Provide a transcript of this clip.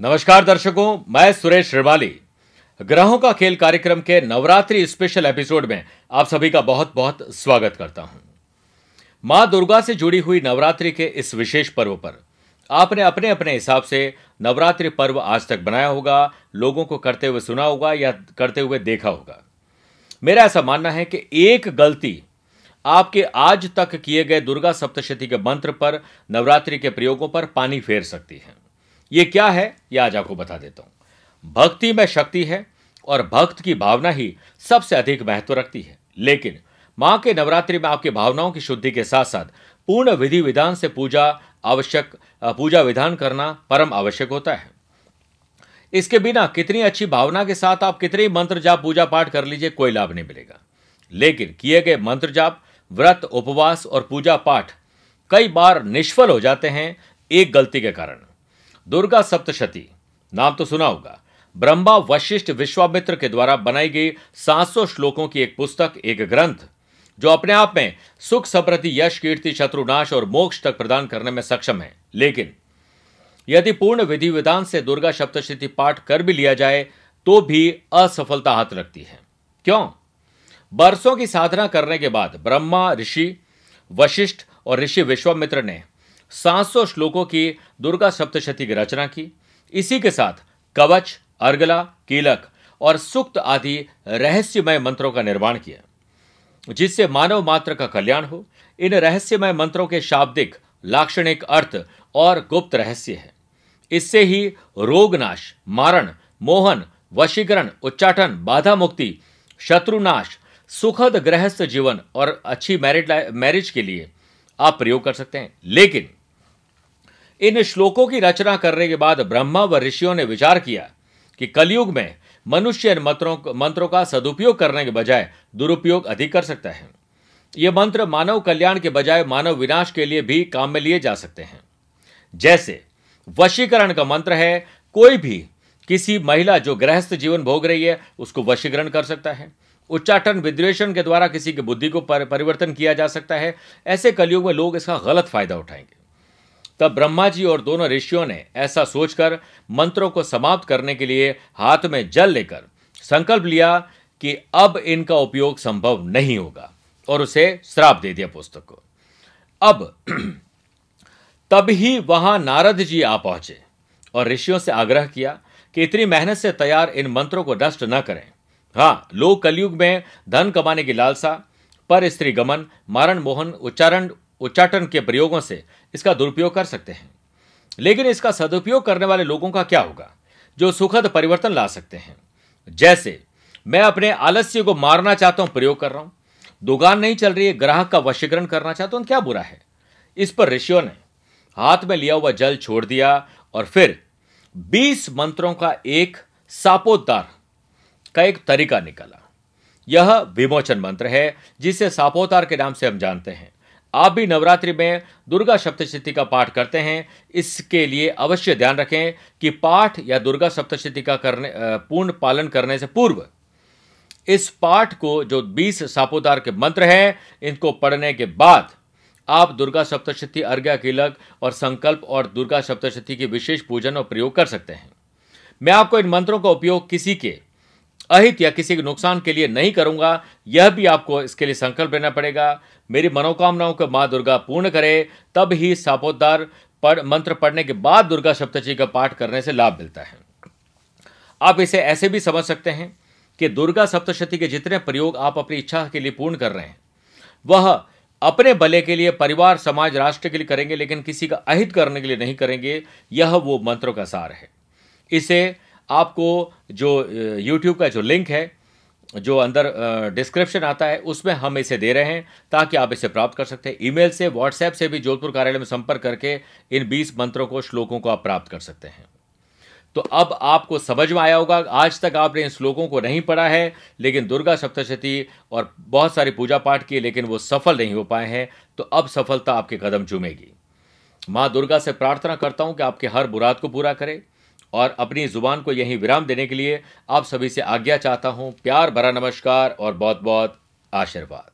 नमस्कार दर्शकों, मैं सुरेश श्रिवाली। ग्रहों का खेल कार्यक्रम के नवरात्रि स्पेशल एपिसोड में आप सभी का बहुत बहुत स्वागत करता हूँ। माँ दुर्गा से जुड़ी हुई नवरात्रि के इस विशेष पर्व पर आपने अपने अपने हिसाब से नवरात्रि पर्व आज तक बनाया होगा, लोगों को करते हुए सुना होगा या करते हुए देखा होगा। मेरा ऐसा मानना है कि एक गलती आपके आज तक किए गए दुर्गा सप्तशती के मंत्र पर, नवरात्रि के प्रयोगों पर पानी फेर सकती है। ये क्या है? यह आज आपको बता देता हूँ। भक्ति में शक्ति है और भक्त की भावना ही सबसे अधिक महत्व रखती है। लेकिन माँ के नवरात्रि में आपकी भावनाओं की शुद्धि के साथ साथ पूर्ण विधि विधान से पूजा आवश्यक, पूजा विधान करना परम आवश्यक होता है। इसके बिना कितनी अच्छी भावना के साथ आप कितने मंत्र जाप, पूजा पाठ कर लीजिए, कोई लाभ नहीं मिलेगा। लेकिन किए गए मंत्र जाप, व्रत, उपवास और पूजा पाठ कई बार निष्फल हो जाते हैं एक गलती के कारण। दुर्गा सप्तशती, नाम तो सुना होगा। ब्रह्मा वशिष्ठ विश्वामित्र के द्वारा बनाई गई 700 श्लोकों की एक पुस्तक, एक ग्रंथ, जो अपने आप में सुख समृद्धि यश, कीर्ति शत्रुनाश और मोक्ष तक प्रदान करने में सक्षम है। लेकिन यदि पूर्ण विधि विधान से दुर्गा सप्तशती पाठ कर भी लिया जाए तो भी असफलता हाथ लगती है। क्यों? बरसों की साधना करने के बाद ब्रह्मा, ऋषि, वशिष्ठ और ऋषि विश्वामित्र ने 700 श्लोकों की दुर्गा सप्तशती की रचना की। इसी के साथ कवच, अर्गला, कीलक और सुक्त आदि रहस्यमय मंत्रों का निर्माण किया, जिससे मानव मात्र का कल्याण हो। इन रहस्यमय मंत्रों के शाब्दिक, लाक्षणिक अर्थ और गुप्त रहस्य है। इससे ही रोगनाश, मारण, मोहन, वशीकरण, उच्चाटन, बाधा मुक्ति, शत्रुनाश, सुखद गृहस्थ जीवन और अच्छी मैरिड मैरिज के लिए आप प्रयोग कर सकते हैं। लेकिन इन श्लोकों की रचना करने के बाद ब्रह्मा व ऋषियों ने विचार किया कि कलयुग में मनुष्य इन मंत्रों मंत्रों का सदुपयोग करने के बजाय दुरुपयोग अधिक कर सकता है। ये मंत्र मानव कल्याण के बजाय मानव विनाश के लिए भी काम में लिए जा सकते हैं। जैसे, वशीकरण का मंत्र है, कोई भी किसी महिला जो गृहस्थ जीवन भोग रही है, उसको वशीकरण कर सकता है। उच्चाटन विद्वेषण के द्वारा किसी की बुद्धि को परिवर्तन किया जा सकता है। ऐसे कलयुग में लोग इसका गलत फ़ायदा उठाएँगे। तब ब्रह्मा जी और दोनों ऋषियों ने ऐसा सोचकर मंत्रों को समाप्त करने के लिए हाथ में जल लेकर संकल्प लिया कि अब इनका उपयोग संभव नहीं होगा और उसे श्राप दे दिया पुस्तक को। अब तब ही वहाँ नारद जी आ पहुँचे और ऋषियों से आग्रह किया कि इतनी मेहनत से तैयार इन मंत्रों को नष्ट न करें। हाँ लोग कलयुग में धन कमाने की लालसा, पर स्त्री गमन, मारण मोहन, उच्चारण उच्चाटन के प्रयोगों से इसका दुरुपयोग कर सकते हैं। लेकिन इसका सदुपयोग करने वाले लोगों का क्या होगा? जो सुखद परिवर्तन ला सकते हैं। जैसे, मैं अपने आलस्य को मारना चाहता हूँ, प्रयोग कर रहा हूँ। दुकान नहीं चल रही है, ग्राहक का वशीकरण करना चाहता हूँ क्या बुरा है? इस पर ऋषियों ने हाथ में लिया हुआ जल छोड़ दिया और फिर बीस मंत्रों का एक सापोद्धार का एक तरीका निकला। यह विमोचन मंत्र है, जिसे सापोतार के नाम से हम जानते हैं। आप भी नवरात्रि में दुर्गा सप्तशती का पाठ करते हैं। इसके लिए अवश्य ध्यान रखें कि पाठ या दुर्गा सप्तशती का करने पूर्ण पालन करने से पूर्व इस पाठ को जो बीस सापोदार के मंत्र हैं, इनको पढ़ने के बाद आप दुर्गा सप्तशती, अर्घ्य किलक और संकल्प और दुर्गा सप्तशती की विशेष पूजन और प्रयोग कर सकते हैं। मैं आपको इन मंत्रों का उपयोग किसी के अहित या किसी के नुकसान के लिए नहीं करूँगा, यह भी आपको इसके लिए संकल्प लेना पड़ेगा। मेरी मनोकामनाओं को माँ दुर्गा पूर्ण करे, तब ही सापोद्धार पढ़, मंत्र पढ़ने के बाद दुर्गा सप्तशी का पाठ करने से लाभ मिलता है। आप इसे ऐसे भी समझ सकते हैं कि दुर्गा सप्तशती के जितने प्रयोग आप अपनी इच्छा के लिए पूर्ण कर रहे हैं, वह अपने भले के लिए परिवार, समाज, राष्ट्र के लिए करेंगे, लेकिन किसी का अहित करने के लिए नहीं करेंगे, यह वो मंत्रों का सार है। इसे आपको जो यूट्यूब का जो लिंक है, जो अंदर डिस्क्रिप्शन आता है, उसमें हम इसे दे रहे हैं ताकि आप इसे प्राप्त कर सकते हैं। ईमेल से व्हाट्सएप से भी जोधपुर कार्यालय में संपर्क करके इन 20 मंत्रों को, श्लोकों को आप प्राप्त कर सकते हैं। तो अब आपको समझ में आया होगा, आज तक आपने इन श्लोकों को नहीं पढ़ा है, लेकिन दुर्गा सप्तशती और बहुत सारी पूजा पाठ की लेकिन वो सफल नहीं हो पाए हैं तो अब सफलता आपके कदम चूमेगी। माँ दुर्गा से प्रार्थना करता हूँ कि आपके हर बुराद को पूरा करे और अपनी ज़ुबान को यहीं विराम देने के लिए आप सभी से आज्ञा चाहता हूँ, प्यार भरा नमस्कार और बहुत बहुत आशीर्वाद।